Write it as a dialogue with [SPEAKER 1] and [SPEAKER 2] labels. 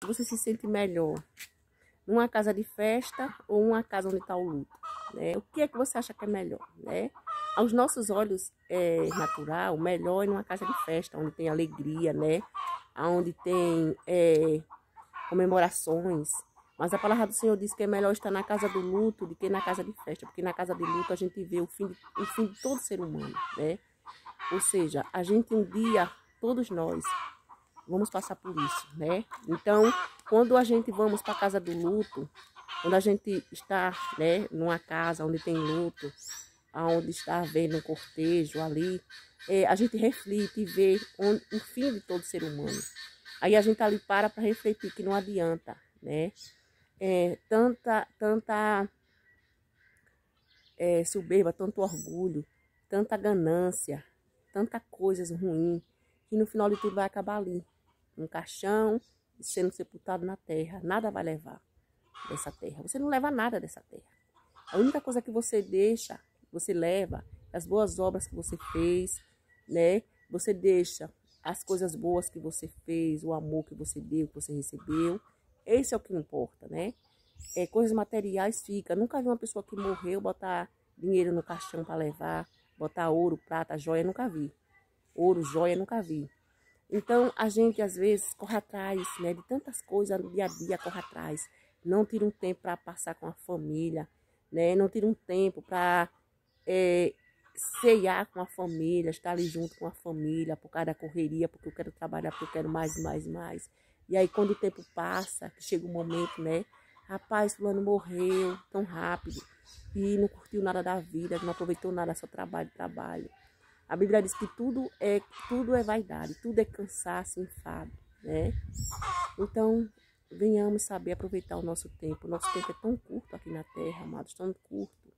[SPEAKER 1] você se sente melhor? Numa casa de festa ou uma casa onde está o luto? Né? O que é que você acha que é melhor? Né? Aos nossos olhos é natural, melhor é numa casa de festa, onde tem alegria, né? Onde tem é, comemorações. Mas a palavra do Senhor diz que é melhor estar na casa do luto do que na casa de festa, porque na casa de luto a gente vê o fim de, o fim de todo ser humano, né? Ou seja, a gente um dia, todos nós, vamos passar por isso, né? Então, quando a gente vamos para a casa do luto, quando a gente está, né, numa casa onde tem luto, onde está havendo um cortejo ali, é, a gente reflete e vê onde, o fim de todo ser humano. Aí a gente ali para para refletir que não adianta, né? É, tanta, tanta é, soberba, tanto orgulho, tanta ganância, tanta coisas ruins, que no final de tudo vai acabar ali, um caixão, sendo sepultado na terra. Nada vai levar dessa terra. Você não leva nada dessa terra. A única coisa que você deixa, você leva, as boas obras que você fez, né? Você deixa as coisas boas que você fez, o amor que você deu, que você recebeu. Esse é o que importa, né? É, coisas materiais fica. Nunca vi uma pessoa que morreu botar dinheiro no caixão para levar, botar ouro, prata, joia, nunca vi. Ouro, joia, nunca vi. Então, a gente às vezes corre atrás, né, de tantas coisas no dia a dia, corre atrás. Não tira um tempo para passar com a família, né? Não tira um tempo para é, ceiar com a família, estar ali junto com a família, por causa da correria, porque eu quero trabalhar, porque eu quero mais, mais, mais. E aí, quando o tempo passa, chega um momento, né? Rapaz, fulano morreu tão rápido e não curtiu nada da vida, não aproveitou nada, só trabalho, trabalho. A Bíblia diz que tudo é, tudo é vaidade, tudo é cansaço, enfado, né? Então, venhamos saber aproveitar o nosso tempo. O nosso tempo é tão curto aqui na terra, amados, tão curto.